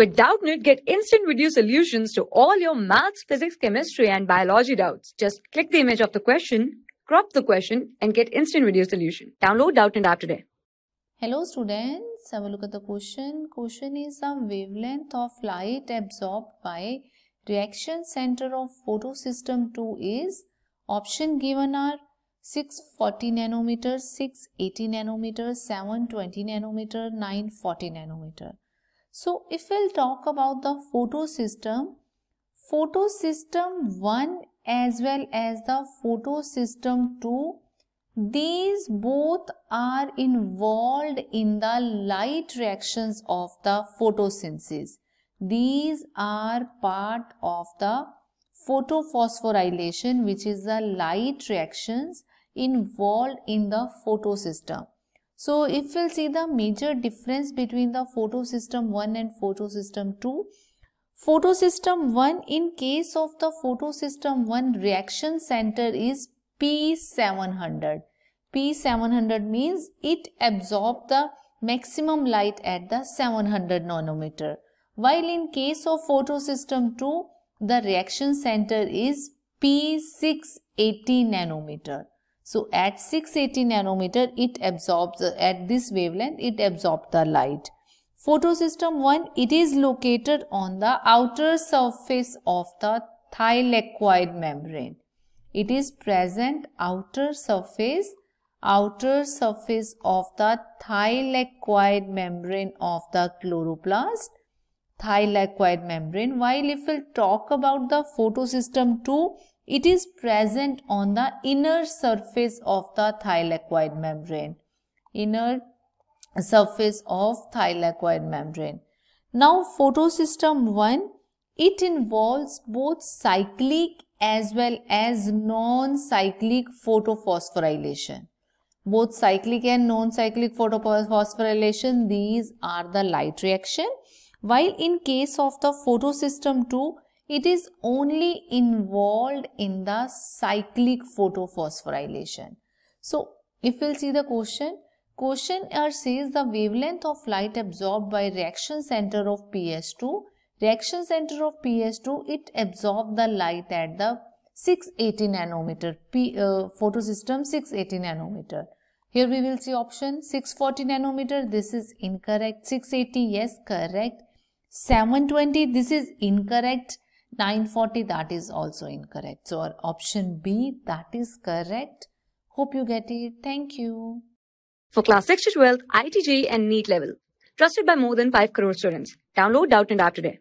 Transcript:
With Doubtnut, get instant video solutions to all your maths, physics, chemistry, and biology doubts. Just click the image of the question, crop the question, and get instant video solution. Download Doubtnut app today. Hello students, have a look at the question. Question is the wavelength of light absorbed by reaction center of photosystem 2 is option given are 640 nanometer, 680 nanometer, 720 nanometer, 940 nanometer. So if we'll talk about the photosystem, photosystem 1 as well as the photosystem 2, these both are involved in the light reactions of the photosynthesis. These are part of the photophosphorylation which is the light reactions involved in the photosystem. So if we'll see the major difference between the photosystem 1 and photosystem 2, photosystem 1 in case of the photosystem 1 reaction center is P700. P700 means it absorbs the maximum light at the 700 nanometer. While in case of photosystem 2, the reaction center is P680 nanometer. So at 680 nanometer, it absorbs, at this wavelength, it absorbs the light. Photosystem 1, it is located on the outer surface of the thylakoid membrane. It is present outer surface, outer surface of the thylakoid membrane of the chloroplast, thylakoid membrane. While if we we'll talk about the photosystem 2, it is present on the inner surface of the thylakoid membrane. Inner surface of thylakoid membrane. Now photosystem 1, it involves both cyclic as well as non-cyclic photophosphorylation. Both cyclic and non-cyclic photophosphorylation, these are the light reaction. While in case of the photosystem 2, it is only involved in the cyclic photophosphorylation. So, if we'll see the question, question here says the wavelength of light absorbed by reaction center of PS2. Reaction center of PS2, it absorbs the light at the 680 nanometer, P, uh, photosystem 680 nanometer. Here we will see option 640 nanometer, this is incorrect. 680, yes, correct. 720, this is incorrect. 940 that is also incorrect. So our option B that is correct. Hope you get it. Thank you. For class 6 to 12, IIT JEE and NEET level. Trusted by more than 5 crore students. Download Doubtnut app today.